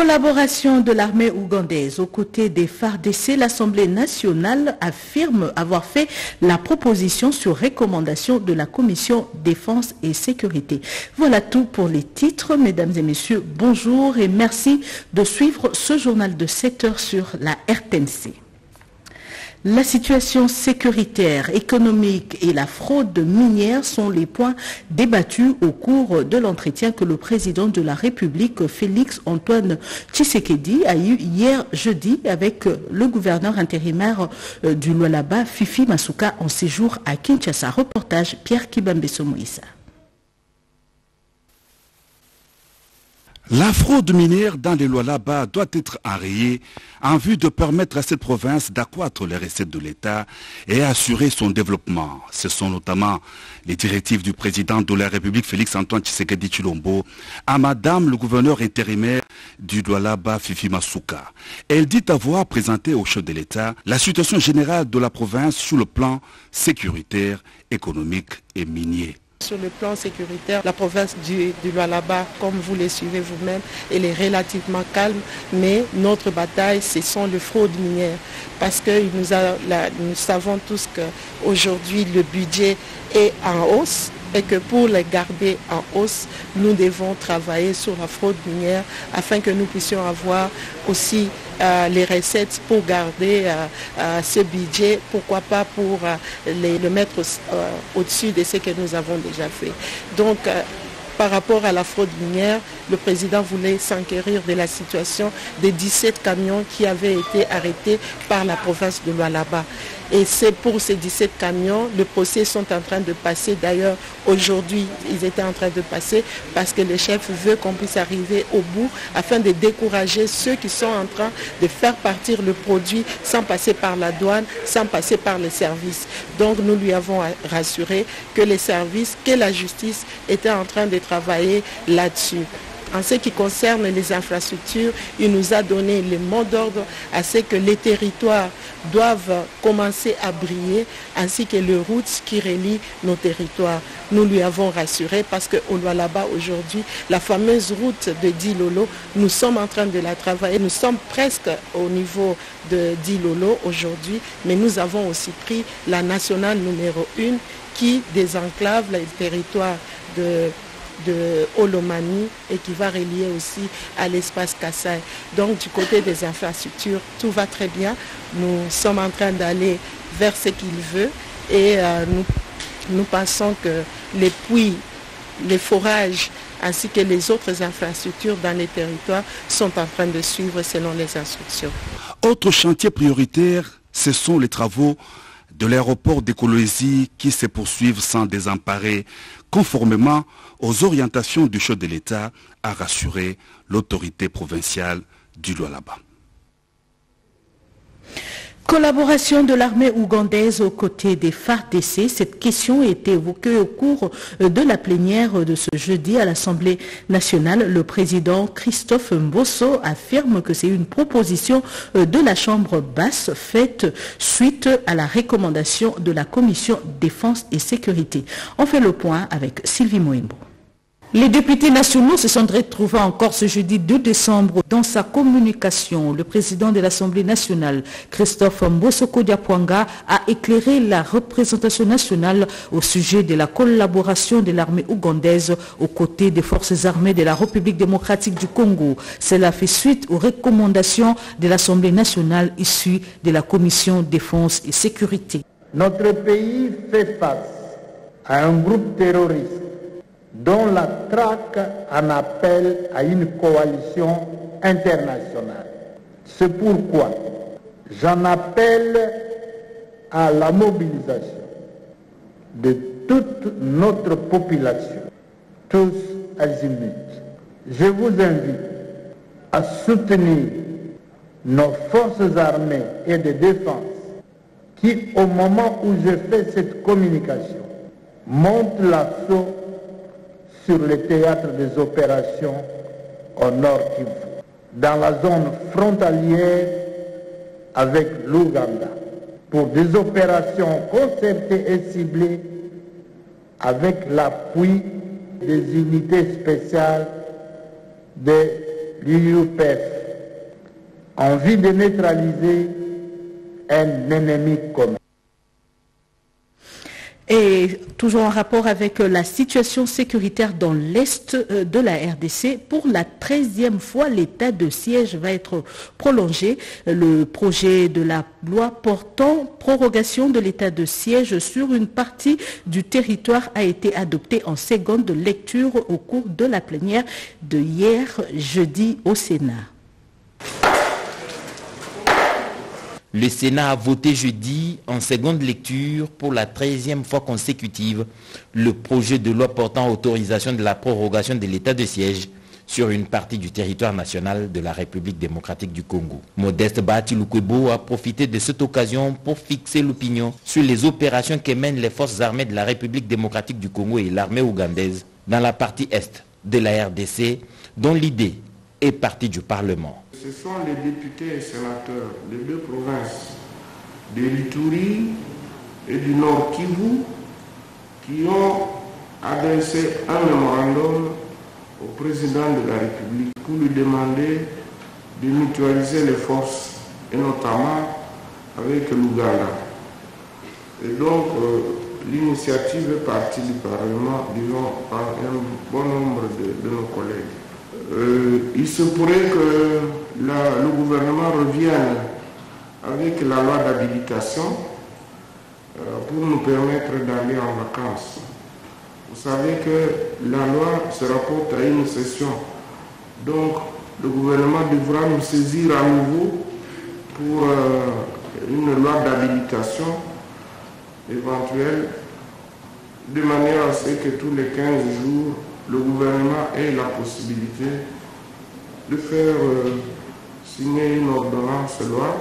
Collaboration de l'armée ougandaise aux côtés des FARDC, l'Assemblée nationale affirme avoir fait la proposition sur recommandation de la Commission défense et sécurité. Voilà tout pour les titres. Mesdames et messieurs, bonjour et merci de suivre ce journal de 7 heures sur la RTNC. La situation sécuritaire, économique et la fraude minière sont les points débattus au cours de l'entretien que le président de la République, Félix Antoine Tshisekedi, a eu hier jeudi avec le gouverneur intérimaire euh, du Lualaba, Fifi Masuka, en séjour à Kinshasa. Reportage Pierre Kibambeso Moïsa. La fraude minière dans les lois là-bas doit être enrayée en vue de permettre à cette province d'accroître les recettes de l'État et assurer son développement. Ce sont notamment les directives du président de la République Félix Antoine Tshisekedi Chilombo à madame le gouverneur intérimaire du Doualaba Fifi Masuka. Elle dit avoir présenté au chef de l'État la situation générale de la province sous le plan sécuritaire, économique et minier. Sur le plan sécuritaire, la province du, du Lualaba, comme vous le suivez vous-même, elle est relativement calme, mais notre bataille, ce sont les fraudes minières. Parce que nous, nous savons tous qu'aujourd'hui, le budget est en hausse et que pour les garder en hausse, nous devons travailler sur la fraude minière afin que nous puissions avoir aussi euh, les recettes pour garder euh, euh, ce budget, pourquoi pas pour le mettre au-dessus de ce que nous avons déjà fait. Donc, par rapport à la fraude minière, le président voulait s'enquérir de la situation des 17 camions qui avaient été arrêtés par la province de Lualaba. Et c'est pour ces 17 camions, le procès sont en train de passer. D'ailleurs, aujourd'hui, ils étaient en train de passer parce que le chef veut qu'on puisse arriver au bout afin de décourager ceux qui sont en train de faire partir le produit sans passer par la douane, sans passer par les services. Donc nous lui avons rassuré que les services, que la justice était en train de travailler là-dessus. En ce qui concerne les infrastructures, il nous a donné le mot d'ordre à ce que les territoires doivent commencer à briller, ainsi que les routes qui relient nos territoires. Nous lui avons rassuré parce qu'au là-bas aujourd'hui, la fameuse route de Dilolo, nous sommes en train de la travailler. Nous sommes presque au niveau de Dilolo aujourd'hui, mais nous avons aussi pris la nationale numéro 1 qui désenclave le territoire de de Holomanie et qui va relier aussi à l'espace Kassai. Donc du côté des infrastructures, tout va très bien. Nous sommes en train d'aller vers ce qu'il veut et euh, nous, pensons que les puits, les forages ainsi que les autres infrastructures dans les territoires sont en train de suivre selon les instructions. Autre chantier prioritaire, ce sont les travaux de l'aéroport d'écologie qui se poursuivent sans désemparer, conformément aux orientations du chef de l'État, a rassuré l'autorité provinciale du Lualaba. Collaboration de l'armée ougandaise aux côtés des FARDC. Cette question a été évoquée au cours de la plénière de ce jeudi à l'Assemblée nationale. Le président Christophe Mbosso affirme que c'est une proposition de la Chambre basse faite suite à la recommandation de la Commission défense et sécurité. On fait le point avec Sylvie Moimbo. Les députés nationaux se sont retrouvés encore ce jeudi 2 décembre. Dans sa communication, le président de l'Assemblée nationale, Christophe Mbosoko Diapwanga, a éclairé la représentation nationale au sujet de la collaboration de l'armée ougandaise aux côtés des forces armées de la République démocratique du Congo. Cela fait suite aux recommandations de l'Assemblée nationale issues de la Commission défense et sécurité. Notre pays fait face à un groupe terroriste dont la traque en appelle à une coalition internationale. C'est pourquoi j'en appelle à la mobilisation de toute notre population, tous azimuts. Je vous invite à soutenir nos forces armées et de défense qui, au moment où je fais cette communication, montent l'assaut sur le théâtre des opérations au nord Kivu, dans la zone frontalière avec l'Ouganda, pour des opérations concertées et ciblées avec l'appui des unités spéciales de l'UPF en vue de neutraliser un ennemi commun. Et toujours en rapport avec la situation sécuritaire dans l'Est de la RDC, pour la treizième fois, l'état de siège va être prolongé. Le projet de la loi portant prorogation de l'état de siège sur une partie du territoire a été adopté en seconde lecture au cours de la plénière de hier jeudi au Sénat. Le Sénat a voté jeudi en seconde lecture pour la treizième fois consécutive le projet de loi portant autorisation de la prorogation de l'état de siège sur une partie du territoire national de la République démocratique du Congo. Modeste Batilukwebo a profité de cette occasion pour fixer l'opinion sur les opérations que mènent les forces armées de la République démocratique du Congo et l'armée ougandaise dans la partie est de la RDC, dont l'idée est partie du Parlement. Ce sont les députés et sénateurs des deux provinces de l'Ituri et du Nord Kivu qui ont adressé un mémorandum au président de la République pour lui demander de mutualiser les forces et notamment avec l'Ouganda. Et donc euh, l'initiative est partie du Parlement, disons, par un bon nombre de nos collègues. Euh, il se pourrait que le gouvernement revienne avec la loi d'habilitation euh, pour nous permettre d'aller en vacances. Vous savez que la loi se rapporte à une session. Donc, le gouvernement devra nous saisir à nouveau pour euh, une loi d'habilitation éventuelle, de manière à ce que tous les 15 jours, le gouvernement ait la possibilité de faire euh, signer une ordonnance loi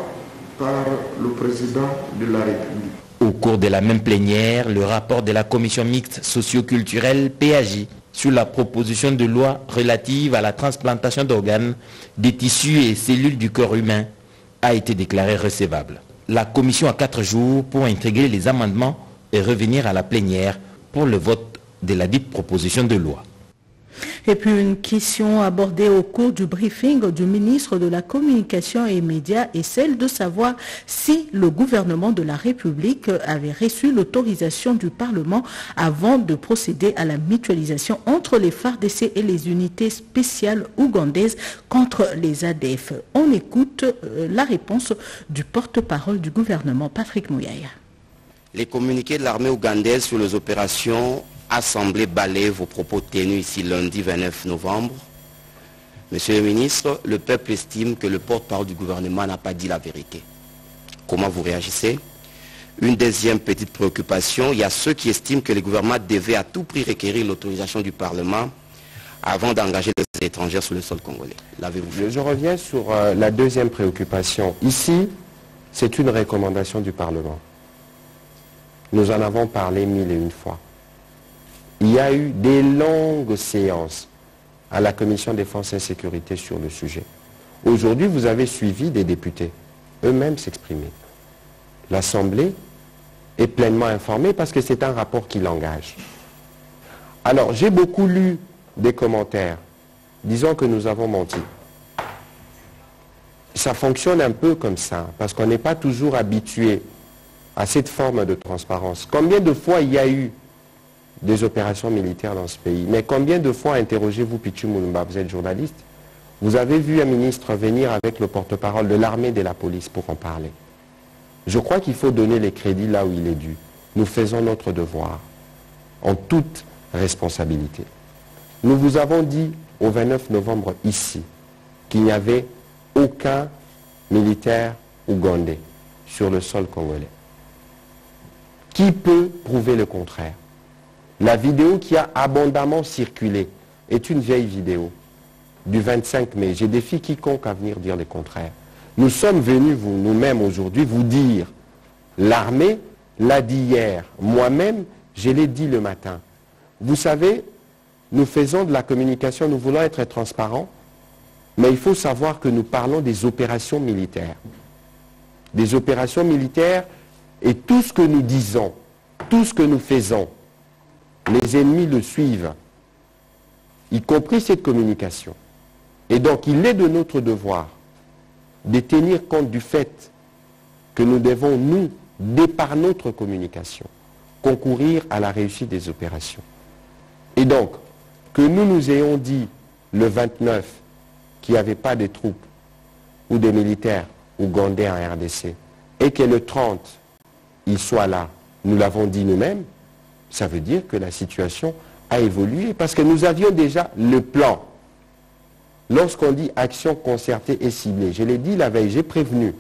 par le président de la République. Au cours de la même plénière, le rapport de la commission mixte socio-culturelle PAJ sur la proposition de loi relative à la transplantation d'organes, des tissus et cellules du corps humain a été déclaré recevable. La commission a quatre jours pour intégrer les amendements et revenir à la plénière pour le vote de la dite proposition de loi. Et puis une question abordée au cours du briefing du ministre de la Communication et Médias est celle de savoir si le gouvernement de la République avait reçu l'autorisation du Parlement avant de procéder à la mutualisation entre les FARDC et les unités spéciales ougandaises contre les ADF. On écoute la réponse du porte-parole du gouvernement, Patrick Mouyaya. Les communiqués de l'armée ougandaise sur les opérations Assemblée balaye vos propos tenus ici lundi 29 novembre. Monsieur le ministre, le peuple estime que le porte-parole du gouvernement n'a pas dit la vérité. Comment vous réagissez? Une deuxième petite préoccupation, il y a ceux qui estiment que le gouvernement devait à tout prix requérir l'autorisation du Parlement avant d'engager les étrangers sur le sol congolais. Je reviens sur euh, la deuxième préoccupation. Ici, c'est une recommandation du Parlement. Nous en avons parlé mille et une fois il y a eu des longues séances à la Commission défense et sécurité sur le sujet. Aujourd'hui, vous avez suivi des députés eux-mêmes s'exprimer. L'Assemblée est pleinement informée parce que c'est un rapport qui l'engage. Alors, j'ai beaucoup lu des commentaires disant que nous avons menti. Ça fonctionne un peu comme ça, parce qu'on n'est pas toujours habitué à cette forme de transparence. Combien de fois il y a eu des opérations militaires dans ce pays. Mais combien de fois interrogez-vous Pichu Moulumba, vous êtes journaliste Vous avez vu un ministre venir avec le porte-parole de l'armée et de la police pour en parler. Je crois qu'il faut donner les crédits là où il est dû. Nous faisons notre devoir, en toute responsabilité. Nous vous avons dit au 29 novembre ici qu'il n'y avait aucun militaire ougandais sur le sol congolais. Qui peut prouver le contraire? La vidéo qui a abondamment circulé est une vieille vidéo du 25 mai. J'ai défié quiconque à venir dire le contraire. Nous sommes venus, nous-mêmes aujourd'hui, vous dire, l'armée l'a dit hier, moi-même, je l'ai dit le matin. Vous savez, nous faisons de la communication, nous voulons être transparents, mais il faut savoir que nous parlons des opérations militaires. Des opérations militaires et tout ce que nous disons, tout ce que nous faisons, les ennemis le suivent, y compris cette communication. Et donc, il est de notre devoir de tenir compte du fait que nous devons, nous, dès par notre communication, concourir à la réussite des opérations. Et donc, que nous nous ayons dit le 29 qu'il n'y avait pas de troupes ou des militaires ougandais en RDC, et que le 30, ils soient là, nous l'avons dit nous-mêmes, ça veut dire que la situation a évolué parce que nous avions déjà le plan. Lorsqu'on dit action concertée et ciblée, je l'ai dit la veille, j'ai prévenu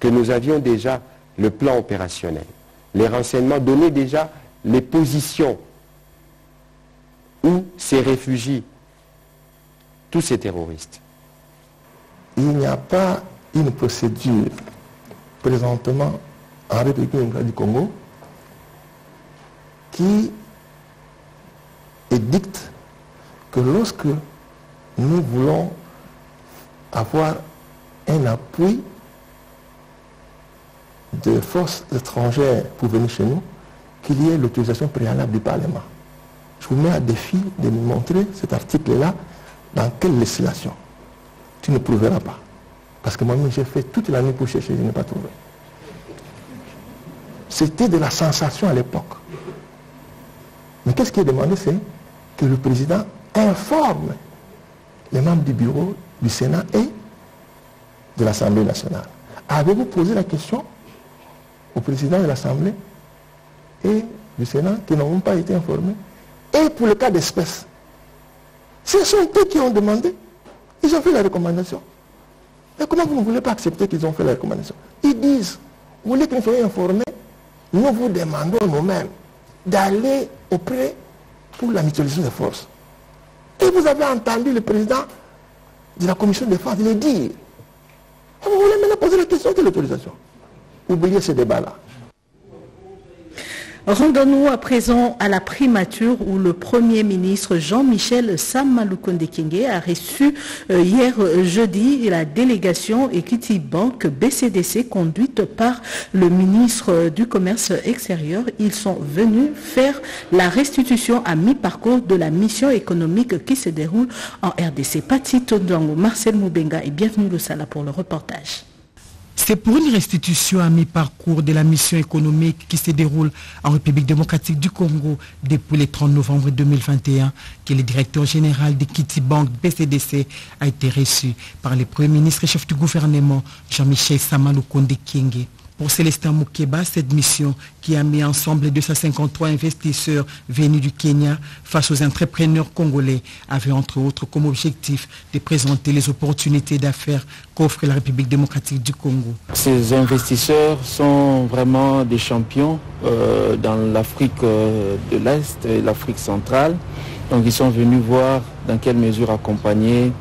que nous avions déjà le plan opérationnel. Les renseignements donnaient déjà les positions où ces réfugiés, tous ces terroristes. Il n'y a pas une procédure présentement en République du Congo qui édicte que lorsque nous voulons avoir un appui de forces étrangères pour venir chez nous, qu'il y ait l'autorisation préalable du Parlement. Je vous mets à défi de me montrer cet article-là dans quelle législation. Tu ne prouveras pas. Parce que moi-même, j'ai fait toute la nuit pour chercher, je n'ai pas trouvé. C'était de la sensation à l'époque. Mais qu'est-ce qui est demandé C'est que le président informe les membres du bureau du Sénat et de l'Assemblée nationale. Avez-vous posé la question au président de l'Assemblée et du Sénat qui n'ont pas été informés? Et pour le cas d'espèce, ce sont eux qui ont demandé. Ils ont fait la recommandation. Mais comment vous ne voulez pas accepter qu'ils ont fait la recommandation? Ils disent, vous voulez que nous soyons informés Nous vous demandons nous-mêmes d'aller auprès pour la mutualisation des forces. Et vous avez entendu le président de la commission des forces le dire. Et vous voulez maintenant poser la question de l'autorisation. Oubliez ce débat-là. Rendons-nous à présent à la primature où le Premier ministre Jean-Michel Kenge a reçu euh, hier euh, jeudi la délégation Equity Bank BCDC conduite par le ministre du Commerce extérieur. Ils sont venus faire la restitution à mi-parcours de la mission économique qui se déroule en RDC. Pati Tondongo, Marcel Moubenga et bienvenue au Sala pour le reportage. C'est pour une restitution à mi-parcours de la mission économique qui se déroule en République démocratique du Congo depuis le 30 novembre 2021 que le directeur général de Kitty Bank BCDC a été reçu par le Premier ministre et chef du gouvernement Jean-Michel Samalou Konde Kienge. Pour Célestin Moukeba, cette mission qui a mis ensemble 253 investisseurs venus du Kenya face aux entrepreneurs congolais avait entre autres comme objectif de présenter les opportunités d'affaires qu'offre la République démocratique du Congo. Ces investisseurs sont vraiment des champions euh, dans l'Afrique euh, de l'Est et l'Afrique centrale. Donc ils sont venus voir dans quelle mesure accompagner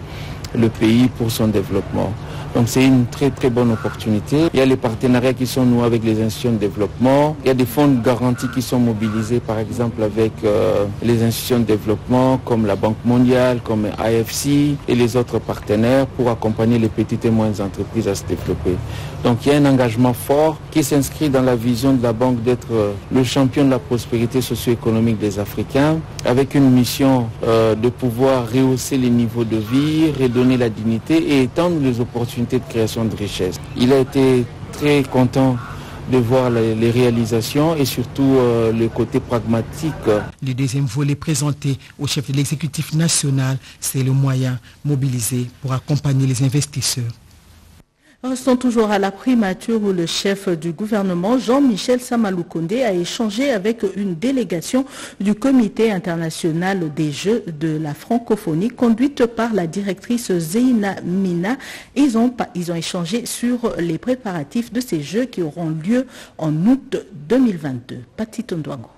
le pays pour son développement. Donc c'est une très très bonne opportunité. Il y a les partenariats qui sont noués avec les institutions de développement. Il y a des fonds de garantie qui sont mobilisés par exemple avec euh, les institutions de développement comme la Banque mondiale, comme AFC et les autres partenaires pour accompagner les petites et moyennes entreprises à se développer. Donc il y a un engagement fort qui s'inscrit dans la vision de la Banque d'être euh, le champion de la prospérité socio-économique des Africains avec une mission euh, de pouvoir rehausser les niveaux de vie, redonner la dignité et étendre les opportunités de création de richesse. Il a été très content de voir les, réalisations et surtout euh, le côté pragmatique. Le deuxième volet présenté au chef de l'exécutif national, c'est le moyen mobilisé pour accompagner les investisseurs. Restons toujours à la primature où le chef du gouvernement, Jean-Michel Samaloukonde, a échangé avec une délégation du Comité international des Jeux de la francophonie conduite par la directrice Zeina Mina. Ils ont, ils ont échangé sur les préparatifs de ces Jeux qui auront lieu en août 2022. Pati Tondouango.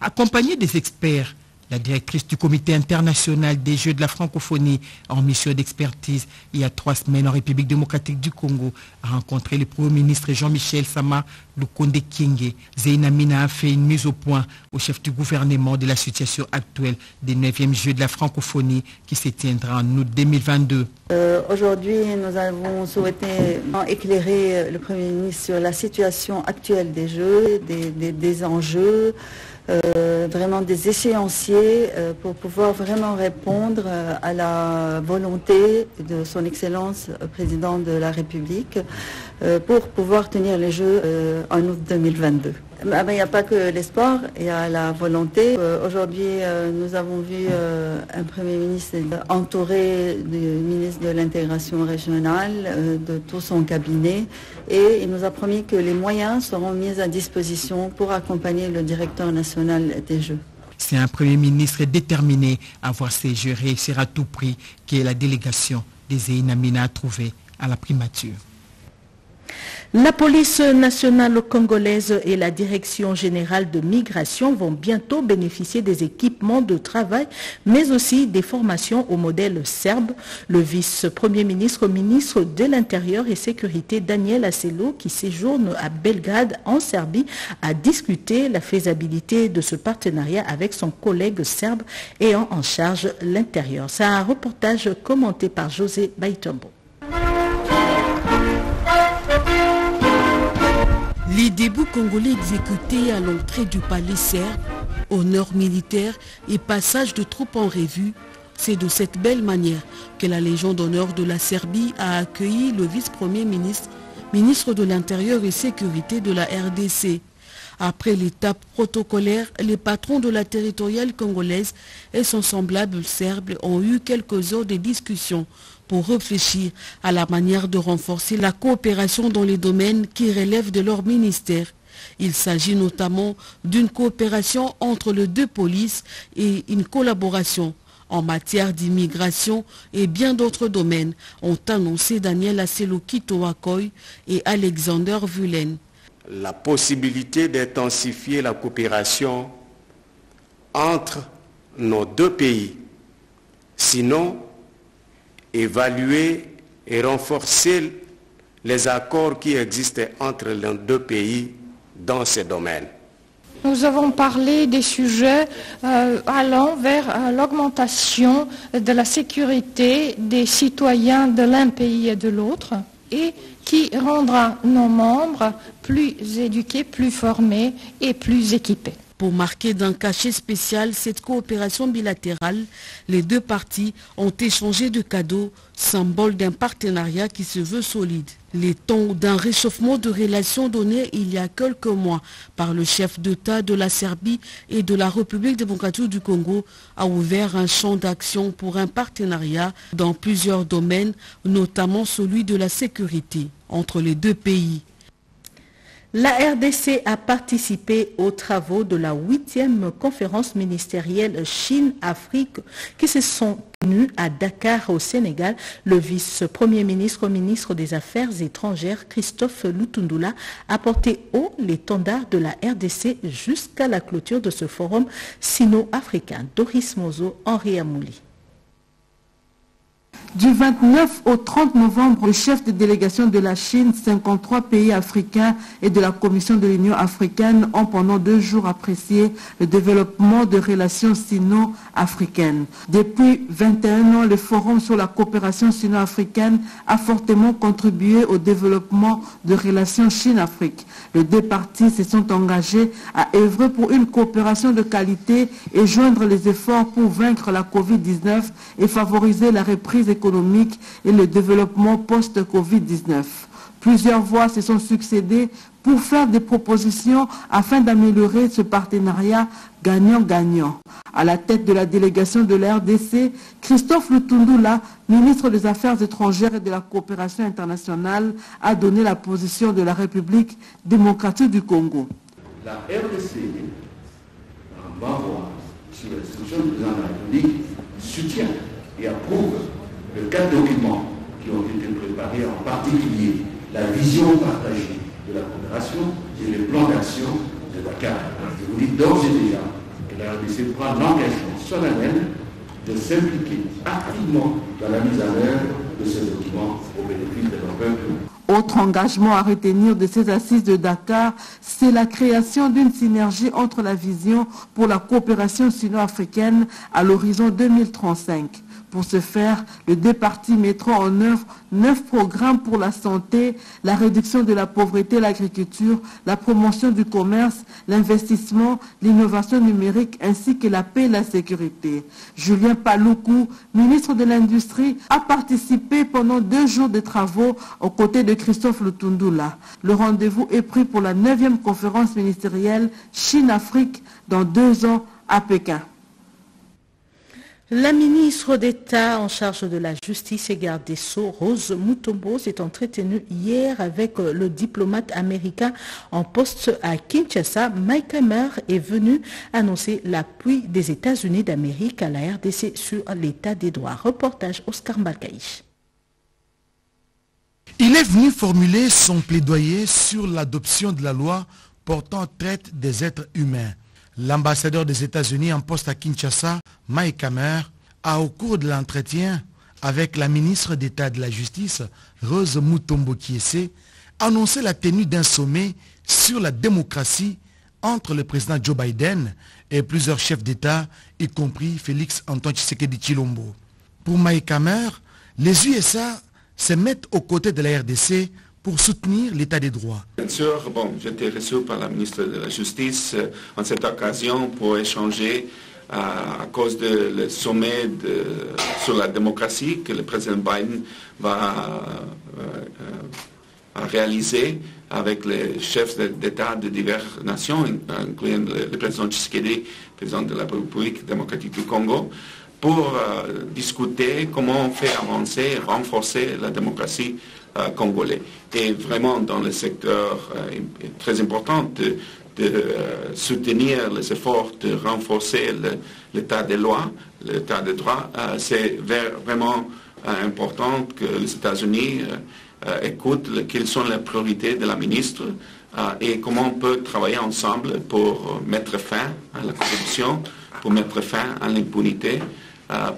Accompagné des experts, la directrice du comité international des Jeux de la francophonie en mission d'expertise il y a trois semaines en République démocratique du Congo a rencontré le Premier ministre Jean-Michel Sama Lukonde Kienge. Zeynamina a fait une mise au point au chef du gouvernement de la situation actuelle des 9e Jeux de la francophonie qui se tiendra en août 2022. Euh, Aujourd'hui, nous avons souhaité éclairer le Premier ministre sur la situation actuelle des Jeux, des enjeux, euh, vraiment des échéanciers euh, pour pouvoir vraiment répondre euh, à la volonté de son Excellence président de la République pour pouvoir tenir les Jeux en août 2022. Ah ben, il n'y a pas que l'espoir, il y a la volonté. Aujourd'hui, nous avons vu un Premier ministre entouré du ministre de l'intégration régionale, de tout son cabinet, et il nous a promis que les moyens seront mis à disposition pour accompagner le directeur national des Jeux. C'est un Premier ministre déterminé à voir ces Jeux réussir à tout prix, qui est la délégation des Einamina trouvée à la primature. La police nationale congolaise et la direction générale de migration vont bientôt bénéficier des équipements de travail, mais aussi des formations au modèle serbe. Le vice-premier ministre, ministre de l'Intérieur et Sécurité, Daniel Asselo, qui séjourne à Belgrade, en Serbie, a discuté la faisabilité de ce partenariat avec son collègue serbe ayant en charge l'intérieur. C'est un reportage commenté par José Baitombo. Les débuts congolais exécutés à l'entrée du palais serbe, honneur militaire et passage de troupes en revue, c'est de cette belle manière que la Légion d'honneur de la Serbie a accueilli le vice-premier ministre, ministre de l'Intérieur et Sécurité de la RDC. Après l'étape protocolaire, les patrons de la territoriale congolaise et son semblable serbe ont eu quelques heures de discussion pour réfléchir à la manière de renforcer la coopération dans les domaines qui relèvent de leur ministère. Il s'agit notamment d'une coopération entre les deux polices et une collaboration en matière d'immigration et bien d'autres domaines, ont annoncé Daniel Asselokito et Alexander Vulen. La possibilité d'intensifier la coopération entre nos deux pays. Sinon, évaluer et renforcer les accords qui existent entre les deux pays dans ces domaines. Nous avons parlé des sujets euh, allant vers euh, l'augmentation de la sécurité des citoyens de l'un pays et de l'autre et qui rendra nos membres plus éduqués, plus formés et plus équipés. Pour marquer d'un cachet spécial cette coopération bilatérale, les deux parties ont échangé de cadeaux, symbole d'un partenariat qui se veut solide. Les temps d'un réchauffement de relations donné il y a quelques mois par le chef d'État de la Serbie et de la République démocratique du Congo a ouvert un champ d'action pour un partenariat dans plusieurs domaines, notamment celui de la sécurité entre les deux pays. La RDC a participé aux travaux de la huitième conférence ministérielle Chine-Afrique qui se sont tenues à Dakar au Sénégal. Le vice-premier ministre, ministre des Affaires étrangères, Christophe Lutundula, a porté haut l'étendard de la RDC jusqu'à la clôture de ce forum sino-africain. Doris Mozo, Henri Amouli. Du 29 au 30 novembre, le chef de délégation de la Chine, 53 pays africains et de la Commission de l'Union africaine ont pendant deux jours apprécié le développement de relations sino-africaines. Depuis 21 ans, le Forum sur la coopération sino-africaine a fortement contribué au développement de relations Chine-Afrique. Les deux parties se sont engagées à œuvrer pour une coopération de qualité et joindre les efforts pour vaincre la COVID-19 et favoriser la reprise économique économique et le développement post-Covid-19. Plusieurs voix se sont succédées pour faire des propositions afin d'améliorer ce partenariat gagnant-gagnant. À la tête de la délégation de la RDC, Christophe Lutundula, ministre des Affaires étrangères et de la coopération internationale, a donné la position de la République démocratique du Congo. La RDC, en bas sur l'instruction du président de la République, soutient et approuve les quatre documents qui ont été préparés, en particulier la vision partagée de la coopération et le plan d'action de Dakar. Je vous dis d'ores et déjà que la RDC prend l'engagement solennel de s'impliquer activement dans la mise en œuvre de ces documents au bénéfice de nos peuples. Autre engagement à retenir de ces assises de Dakar, c'est la création d'une synergie entre la vision pour la coopération sino-africaine à l'horizon 2035. Pour ce faire, le département mettra en œuvre neuf programmes pour la santé, la réduction de la pauvreté, l'agriculture, la promotion du commerce, l'investissement, l'innovation numérique ainsi que la paix et la sécurité. Julien Paloukou, ministre de l'Industrie, a participé pendant deux jours de travaux aux côtés de Christophe Lutundula. Le rendez-vous est pris pour la neuvième conférence ministérielle Chine-Afrique dans deux ans à Pékin. La ministre d'État en charge de la justice et garde des Sceaux, Rose Mutombo, s'est entretenue hier avec euh, le diplomate américain en poste à Kinshasa. Mike Hammer est venu annoncer l'appui des États-Unis d'Amérique à la RDC sur l'état des droits. Reportage Oscar Mbalkaïch. Il est venu formuler son plaidoyer sur l'adoption de la loi portant traite des êtres humains. L'ambassadeur des États-Unis en poste à Kinshasa, Mike Hammer, a au cours de l'entretien avec la ministre d'État de la Justice, Rose Mutombo Kiese, annoncé la tenue d'un sommet sur la démocratie entre le président Joe Biden et plusieurs chefs d'État, y compris Félix Antoine Tshisekedi Chilombo. Pour Mike Hammer, les USA se mettent aux côtés de la RDC pour soutenir l'état des droits. Bien sûr, bon, j'ai été reçu par la ministre de la Justice euh, en cette occasion pour échanger euh, à cause du sommet sur la démocratie que le président Biden va euh, réaliser avec les chefs d'État de diverses nations, incluant le, président Tshisekedi, président de la République démocratique du Congo, pour discuter comment faire avancer et renforcer la démocratie euh, congolais. Et vraiment, dans le secteur euh, très important de, euh, soutenir les efforts de renforcer l'état des lois, l'état des droits, c'est vraiment important que les États-Unis écoutent quelles sont les priorités de la ministre et comment on peut travailler ensemble pour mettre fin à la corruption, pour mettre fin à l'impunité,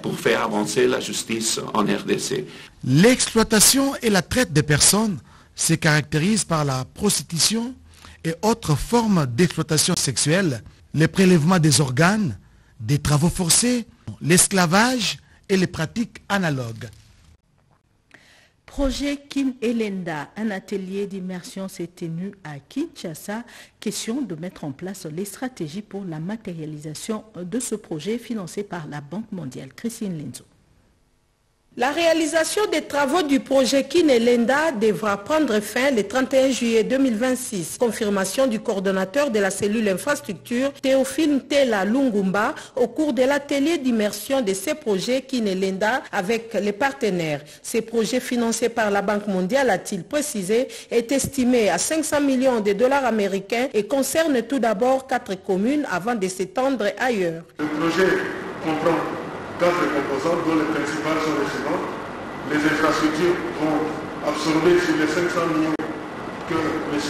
pour faire avancer la justice en RDC. L'exploitation et la traite des personnes se caractérisent par la prostitution et autres formes d'exploitation sexuelle, les prélèvements des organes, des travaux forcés, l'esclavage et les pratiques analogues. Projet Kin Elenda, un atelier d'immersion s'est tenu à Kinshasa. Question de mettre en place les stratégies pour la matérialisation de ce projet financé par la Banque mondiale. Christine Lenzo. La réalisation des travaux du projet Kinelenda devra prendre fin le 31 juillet 2026. Confirmation du coordonnateur de la cellule infrastructure, Théophile Tela Lungumba, au cours de l'atelier d'immersion de ces projets Kinelenda avec les partenaires. Ces projets financés par la Banque mondiale, a-t-il précisé, est estimé à 500 millions de dollars américains et concerne tout d'abord quatre communes avant de s'étendre ailleurs. Quatre composantes dont les principales sont les suivantes. Les infrastructures vont absorber sur les 500 millions que M.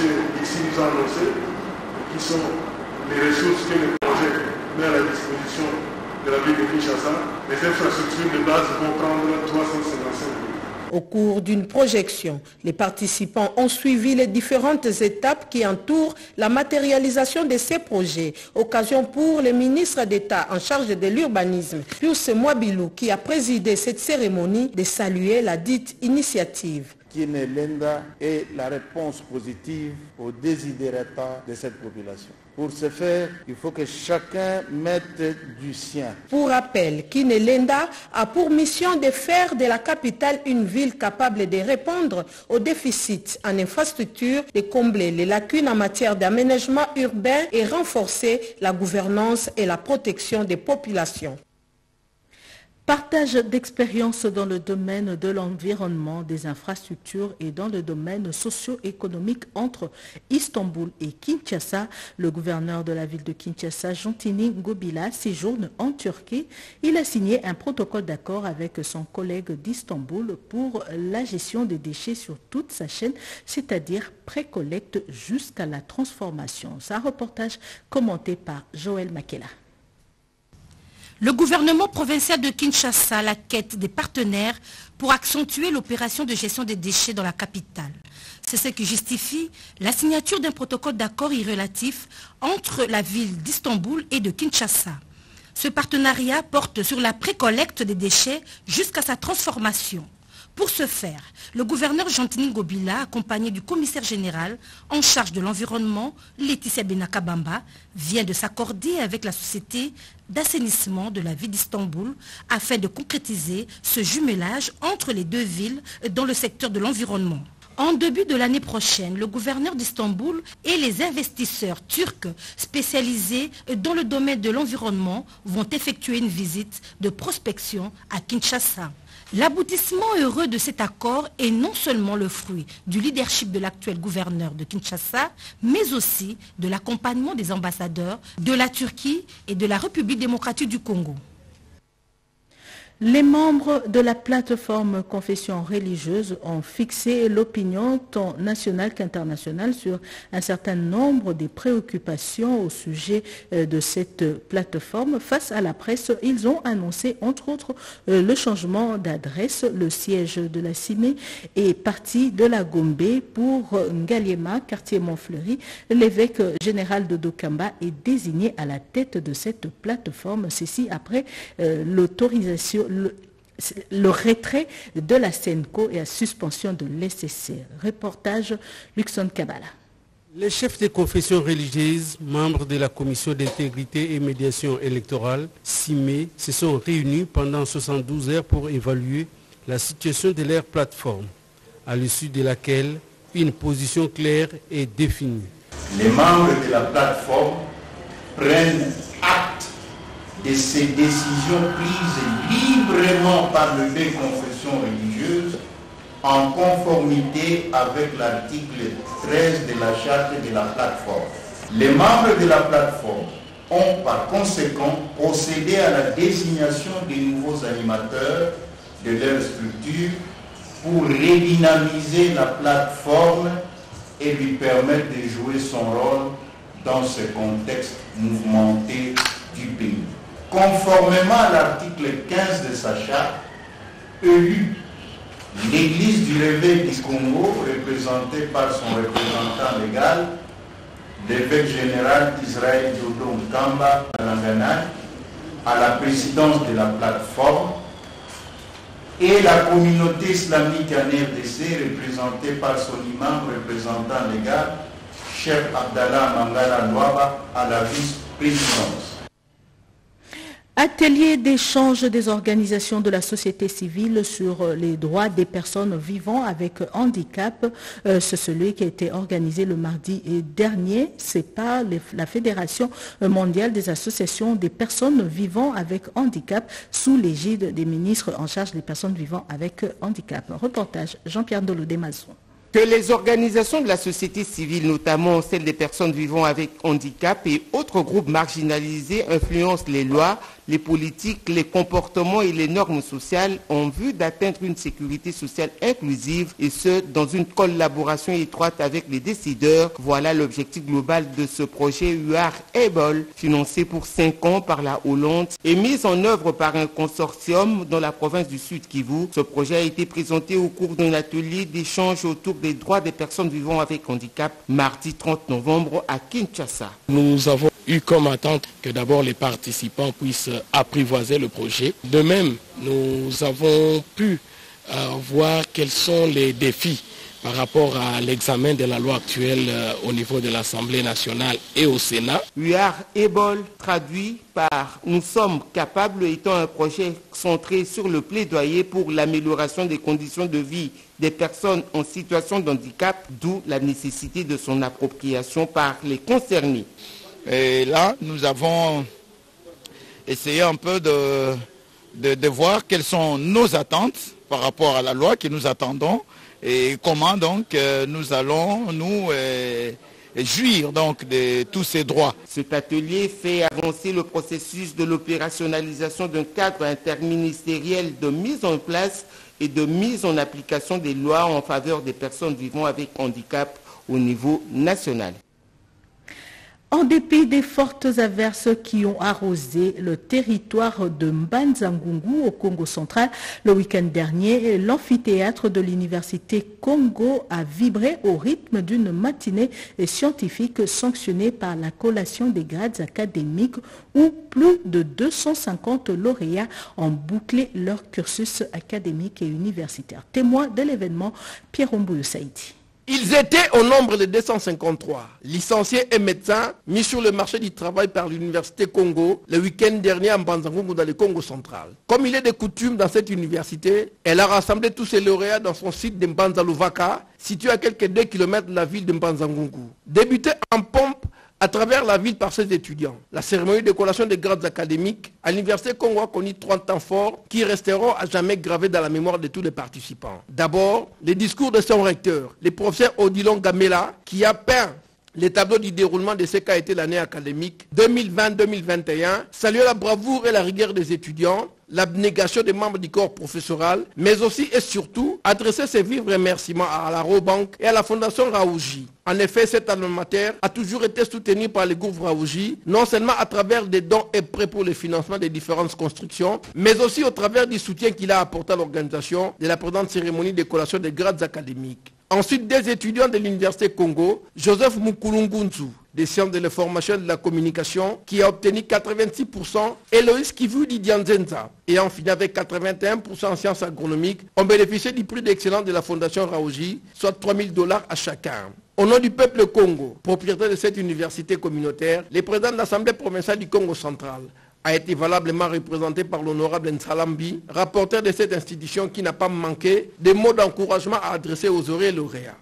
ici nous a annoncé, qui sont les ressources que le projet met à la disposition de la ville de Kinshasa. Les infrastructures de base vont prendre 355 millions. Au cours d'une projection, les participants ont suivi les différentes étapes qui entourent la matérialisation de ces projets. Occasion pour le ministre d'État en charge de l'urbanisme, Pius Mwabilou, qui a présidé cette cérémonie, de saluer la dite initiative. Lenda est la réponse positive aux désidératas de cette population. Pour ce faire, il faut que chacun mette du sien. Pour rappel, Kinelenda a pour mission de faire de la capitale une ville capable de répondre aux déficits en infrastructure, de combler les lacunes en matière d'aménagement urbain et renforcer la gouvernance et la protection des populations. Partage d'expériences dans le domaine de l'environnement, des infrastructures et dans le domaine socio-économique entre Istanbul et Kinshasa. Le gouverneur de la ville de Kinshasa, Jantini Gobila, séjourne en Turquie. Il a signé un protocole d'accord avec son collègue d'Istanbul pour la gestion des déchets sur toute sa chaîne, c'est-à-dire pré-collecte jusqu'à la transformation. C'est reportage commenté par Joël Makela. Le gouvernement provincial de Kinshasa la quête des partenaires pour accentuer l'opération de gestion des déchets dans la capitale. C'est ce qui justifie la signature d'un protocole d'accord irrelatif entre la ville d'Istanbul et de Kinshasa. Ce partenariat porte sur la précollecte des déchets jusqu'à sa transformation. Pour ce faire, le gouverneur Gentini Gobila, accompagné du commissaire général en charge de l'environnement, Laetitia Benakabamba, vient de s'accorder avec la société d'assainissement de la ville d'Istanbul afin de concrétiser ce jumelage entre les deux villes dans le secteur de l'environnement. En début de l'année prochaine, le gouverneur d'Istanbul et les investisseurs turcs spécialisés dans le domaine de l'environnement vont effectuer une visite de prospection à Kinshasa. L'aboutissement heureux de cet accord est non seulement le fruit du leadership de l'actuel gouverneur de Kinshasa, mais aussi de l'accompagnement des ambassadeurs de la Turquie et de la République démocratique du Congo. Les membres de la plateforme confession religieuse ont fixé l'opinion tant nationale qu'internationale sur un certain nombre de préoccupations au sujet euh, de cette plateforme. Face à la presse, ils ont annoncé entre autres euh, le changement d'adresse. Le siège de la CIME est parti de la Gombe pour Ngaliema, quartier Montfleury. L'évêque général de Dokamba est désigné à la tête de cette plateforme. Ceci après euh, l'autorisation le, le, retrait de la SENCO et la suspension de l'SCC. Reportage Luxon Kabbalah. Les chefs des confessions religieuses, membres de la commission d'intégrité et médiation électorale, CIME, se sont réunis pendant 72 heures pour évaluer la situation de leur plateforme, à l'issue de laquelle une position claire est définie. Les membres de la plateforme prennent acte de ces décisions prises librement par le deux confessions religieuses en conformité avec l'article 13 de la charte de la plateforme. Les membres de la plateforme ont par conséquent procédé à la désignation des nouveaux animateurs de leur structure pour redynamiser la plateforme et lui permettre de jouer son rôle dans ce contexte mouvementé du pays conformément à l'article 15 de sa charte, élu l'Église du réveil du Congo, représentée par son représentant légal, l'évêque général d'Israël Dodon Kamba à la présidence de la plateforme, et la communauté islamique en RDC, représentée par son imam représentant légal, chef Abdallah Mangala Nwaba, à la vice-présidence. Atelier d'échange des organisations de la société civile sur les droits des personnes vivant avec handicap. Euh, c'est celui qui a été organisé le mardi dernier. C'est par la Fédération mondiale des associations des personnes vivant avec handicap sous l'égide des ministres en charge des personnes vivant avec handicap. Reportage Jean-Pierre Dolodé-Mazon que les organisations de la société civile, notamment celles des personnes vivant avec handicap et autres groupes marginalisés, influencent les lois, les politiques, les comportements et les normes sociales en vue d'atteindre une sécurité sociale inclusive et ce, dans une collaboration étroite avec les décideurs. Voilà l'objectif global de ce projet UAR Able, financé pour 5 ans par la Hollande et mis en œuvre par un consortium dans la province du Sud Kivu. Ce projet a été présenté au cours d'un atelier d'échange autour des droits des personnes vivant avec handicap mardi 30 novembre à Kinshasa. Nous avons eu comme attente que d'abord les participants puissent apprivoiser le projet. De même, nous avons pu euh, voir quels sont les défis par rapport à l'examen de la loi actuelle euh, au niveau de l'Assemblée nationale et au Sénat. UAR Ebol traduit par Nous sommes capables étant un projet centré sur le plaidoyer pour l'amélioration des conditions de vie des personnes en situation de handicap, d'où la nécessité de son appropriation par les concernés. Et là, nous avons essayé un peu de, voir quelles sont nos attentes par rapport à la loi que nous attendons et comment donc euh, nous allons nous euh, jouir de tous ces droits. Cet atelier fait avancer le processus de l'opérationnalisation d'un cadre interministériel de mise en place et de mise en application des lois en faveur des personnes vivant avec handicap au niveau national. En dépit des fortes averses qui ont arrosé le territoire de Mbanzangungu au Congo central le week-end dernier, l'amphithéâtre de l'université Congo a vibré au rythme d'une matinée scientifique sanctionnée par la collation des grades académiques où plus de 250 lauréats ont bouclé leur cursus académique et universitaire. Témoin de l'événement, Pierre Ombouyo Saïdi. Ils étaient au nombre de 253, licenciés et médecins mis sur le marché du travail par l'Université Congo le week-end dernier à Mbanzangungu dans le Congo central. Comme il est de coutume dans cette université, elle a rassemblé tous ses lauréats dans son site de Mbanzaluvaka, situé à quelques 2 km de la ville de Mbanzangungu. Débuté en pompe à travers la ville par ses étudiants. La cérémonie de collation des grades académiques à l'Université Congo a connu 30 temps forts qui resteront à jamais gravés dans la mémoire de tous les participants. D'abord, les discours de son recteur, le professeur Odilon Gamela, qui a peint les tableaux du déroulement de ce qu'a été l'année académique 2020-2021, saluer la bravoure et la rigueur des étudiants, l'abnégation des membres du corps professoral, mais aussi et surtout adresser ses vifs remerciements à la Robank et à la Fondation Raouji. En effet, cet alimentaire a toujours été soutenu par le groupe Raouji, non seulement à travers des dons et prêts pour le financement des différentes constructions, mais aussi au travers du soutien qu'il a apporté à l'organisation de la présente cérémonie de collation des grades académiques. Ensuite, des étudiants de l'Université Congo, Joseph Mukulungunzu, des sciences de l'information et de la communication, qui a obtenu 86%, Eloïs Kivu Dianzenza, ayant fini avec 81% en sciences agronomiques, ont bénéficié du prix d'excellence de la Fondation Raoji, soit 3000 dollars à chacun. Au nom du peuple Congo, propriétaire de cette université communautaire, le président de l'Assemblée provinciale du Congo central, a été valablement représenté par l'honorable Nsalambi, rapporteur de cette institution qui n'a pas manqué des mots d'encouragement à adresser aux oreilles lauréats.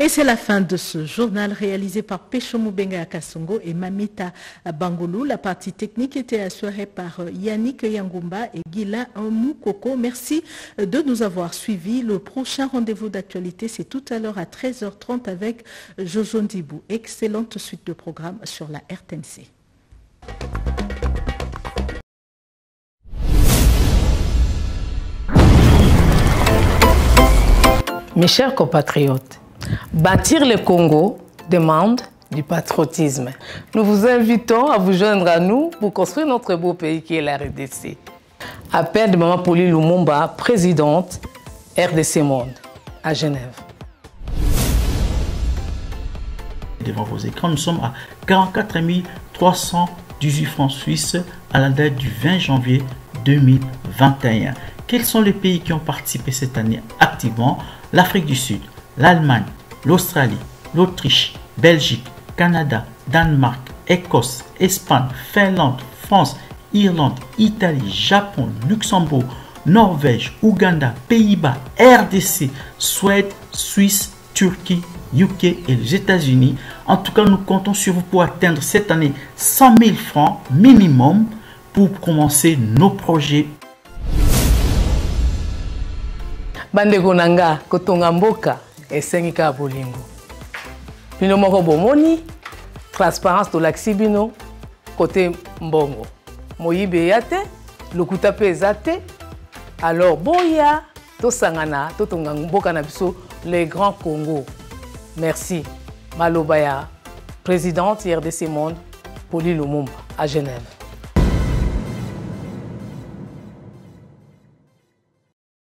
Et c'est la fin de ce journal réalisé par Pecho Mubenga Akasongo et Mamita Bangolou. La partie technique était assurée par Yannick Yangumba et Gila Moukoko. Merci de nous avoir suivis. Le prochain rendez-vous d'actualité, c'est tout à l'heure à 13h30 avec Jojo Ndibou. Excellente suite de programme sur la RTNC. Mes chers compatriotes, bâtir le Congo demande du patriotisme. Nous vous invitons à vous joindre à nous pour construire notre beau pays qui est la RDC. Appel de Maman Pauline Lumumba, présidente RDC Monde, à Genève. Devant vos écrans, nous sommes à 44 318 francs suisses à la date du 20 janvier 2021. Quels sont les pays qui ont participé cette année activement? L'Afrique du Sud, l'Allemagne, l'Australie, l'Autriche, Belgique, Canada, Danemark, Écosse, Espagne, Finlande, France, Irlande, Italie, Japon, Luxembourg, Norvège, Ouganda, Pays-Bas, RDC, Suède, Suisse, Turquie, UK et les États-Unis. En tout cas, nous comptons sur vous pour atteindre cette année 100 000 francs minimum pour commencer nos projets. Bandeko na nga kotonga mboka esengi bolingo. Bino moko bomoni transparence tolakisi bino kote mbongo. Moyibi eya te lokuta mpe eza te. Alors boya tosangana totonga mboka na biso le grand congo. Merci maloba ya présidente rdc monde poli lumumba à genève